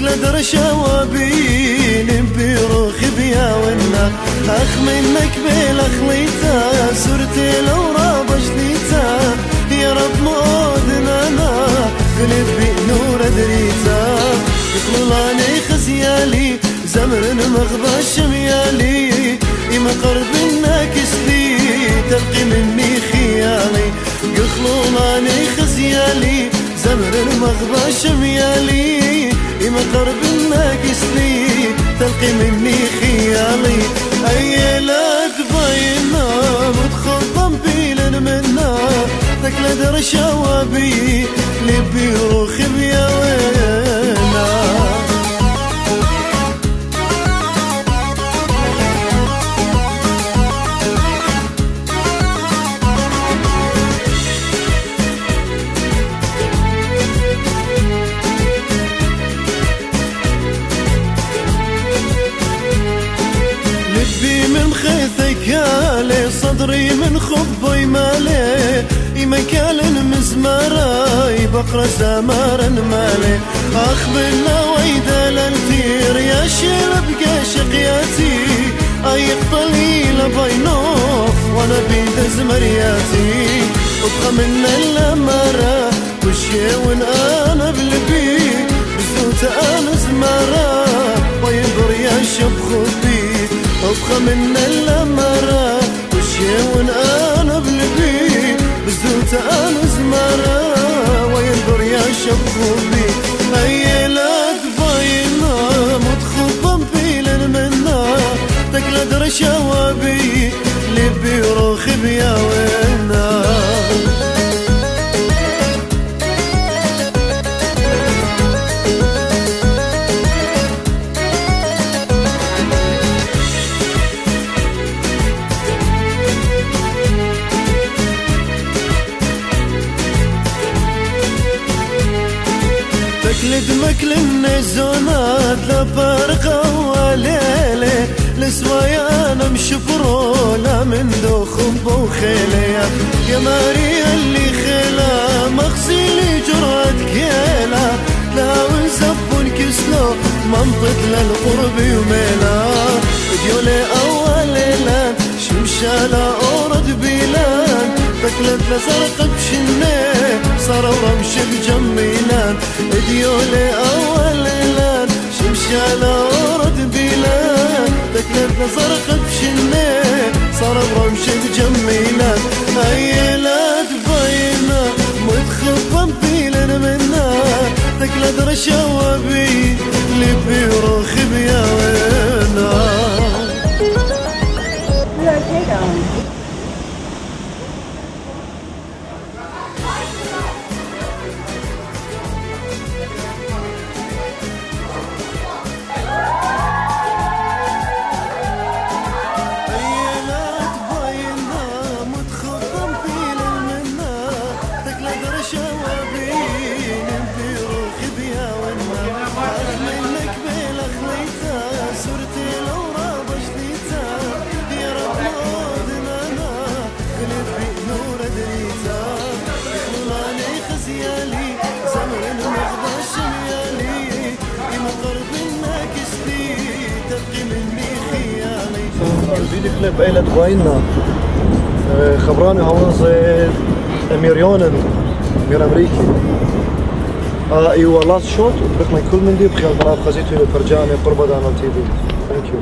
لدر شوابين بيروخ بيا ونا. أخ منك بيل اخليتا سرتي لو رابش ليتا يا رب مودنا أنا قلبي نور دريتا. يخلاني خزيالي زمر مغبى شميالي. إما قرب الناكس لي تلقي مني خيالي. يخلاني خزيالي زمر المغبى شميالي. إما قرب الناقص لي تلقي مني خيالي. أي لا تبينا متخضم بيلن منا. تكلا در شوابي لبي روخي بيا وينا. كالي صدري من خبي مالي. مكال مزمراي بقرا زمارا مالي. اخ بالله ويدا لنتير يا شيل بقى شقياتي. أي قليل بينوف وأنا بيد زمرياتي. من الأمارة وشي ابقى من الامارة وشيون أنا بلبي بزوت أنا زمارة وينبر يا شبوبي هي لا تباينا متخبم في منا تكلا در شوابي لبي روخي بيا تكلد مكل النزونات لبرقة وليلة لسوايا أنا مشفرولا من دوخم بوخيلة يا ماريا اللي خيلا مغسيلي جرات كيلا. لا ونزبون كسلو منطق للقرب يوميلا ديولي أول ليلة شمشالة أورد بيلان تكلت لزرقة بشنة صار ورمش بجميلان ديولي أول ليلان شمشالة ورد بيلان تكلت لزرقة بشنه صار ورمش بجميلان هاي لا تبينا متخبم بيلن منا. تكلت رشوابي لبي روخي بيا وينا. الفيديو كليب ايلة باينا خبراني هونز أمير يونن أمير أمريكي. آه أيوه لاست شوت بقنا كل من دي بخيال مراب خزيتو فرجاني قربة دانا تي ثانك يو